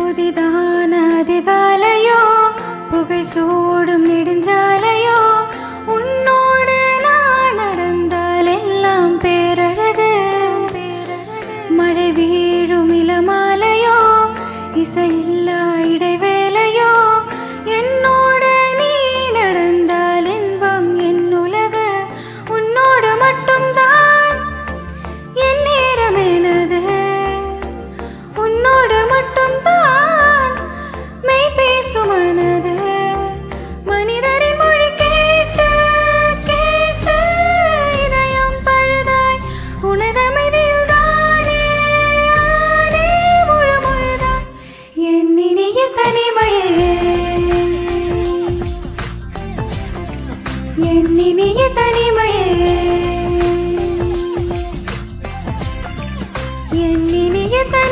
புதிதான அதிகாலையோ புகை சூடும் நெடுஞ்சாலையோ உன்னோடு நான் நடந்தால் எல்லாம் பேரழகு. மழை வீழும் இளமா என் இனிய தனிமையே. என் இனிய தனி